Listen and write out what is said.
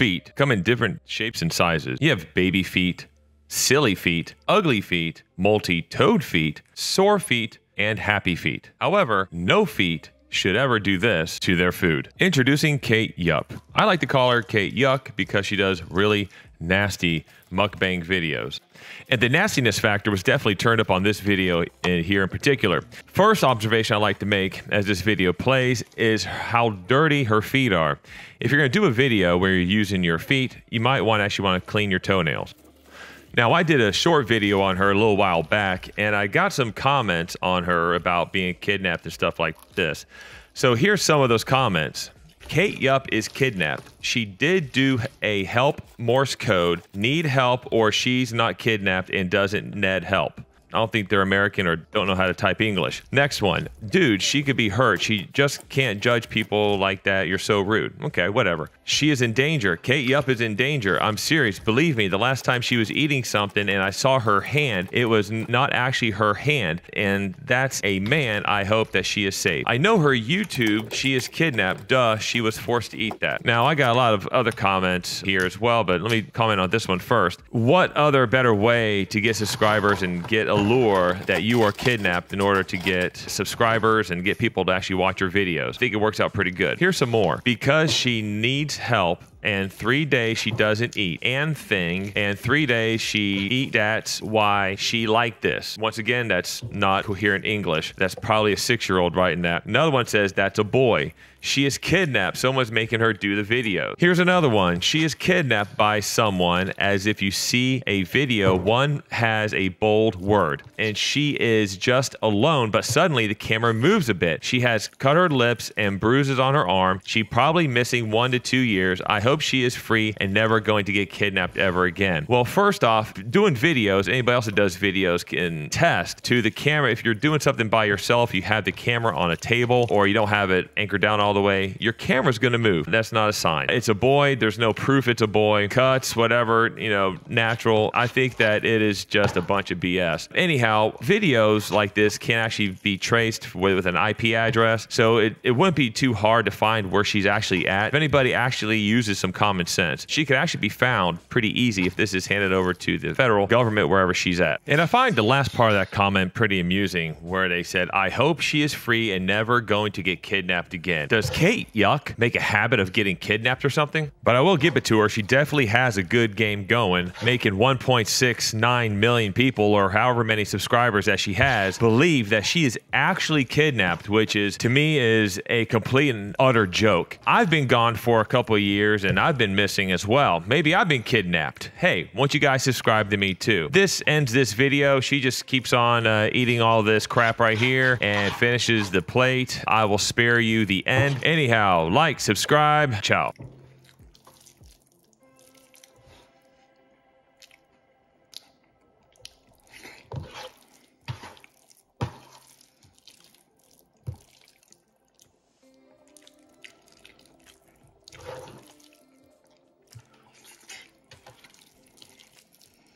feet come in different shapes and sizes. You have baby feet, silly feet, ugly feet, multi toed feet, sore feet, and happy feet. However, no feet should ever do this to their food. Introducing Kate Yup. I like to call her Kate Yuck because she does really nasty mukbang videos. And the nastiness factor was definitely turned up on this video in, here in particular. First observation I like to make as this video plays is how dirty her feet are. If you're going to do a video where you're using your feet, you might want to actually want to clean your toenails. Now, I did a short video on her a little while back, and I got some comments on her about being kidnapped and stuff like this. So here's some of those comments. Kate Yup is kidnapped. She did do a help Morse code, need help, or she's not kidnapped and doesn't need help. I don't think they're American or don't know how to type English. Next one. Dude, she could be hurt. She just can't judge people like that. You're so rude. Okay, whatever. She is in danger. Kate Yup is in danger. I'm serious. Believe me, the last time she was eating something and I saw her hand, it was not actually her hand. And that's a man. I hope that she is safe. I know her YouTube. She is kidnapped. Duh, she was forced to eat that. Now, I got a lot of other comments here as well, but let me comment on this one first. What other better way to get subscribers and get a allure that you are kidnapped in order to get subscribers and get people to actually watch your videos. I think it works out pretty good. Here's some more. Because she needs help and three days she doesn't eat and thing and three days she eat that's why she like this once again that's not coherent english that's probably a six year old writing that another one says that's a boy she is kidnapped. Someone's making her do the video. Here's another one. She is kidnapped by someone as if you see a video, one has a bold word and she is just alone, but suddenly the camera moves a bit. She has cut her lips and bruises on her arm. She probably missing one to two years. I hope she is free and never going to get kidnapped ever again. Well, first off, doing videos, anybody else that does videos can test to the camera. If you're doing something by yourself, you have the camera on a table or you don't have it anchored down all all the way, your camera's going to move. That's not a sign. It's a boy. There's no proof it's a boy. Cuts, whatever, you know, natural. I think that it is just a bunch of BS. Anyhow, videos like this can actually be traced with, with an IP address. So it, it wouldn't be too hard to find where she's actually at. If anybody actually uses some common sense, she could actually be found pretty easy if this is handed over to the federal government wherever she's at. And I find the last part of that comment pretty amusing where they said, I hope she is free and never going to get kidnapped again. Does Kate Yuck make a habit of getting kidnapped or something? But I will give it to her. She definitely has a good game going, making 1.69 million people or however many subscribers that she has believe that she is actually kidnapped, which is to me is a complete and utter joke. I've been gone for a couple of years and I've been missing as well. Maybe I've been kidnapped. Hey, won't you guys subscribe to me too? This ends this video. She just keeps on uh, eating all this crap right here and finishes the plate. I will spare you the end. Anyhow, like, subscribe. Ciao.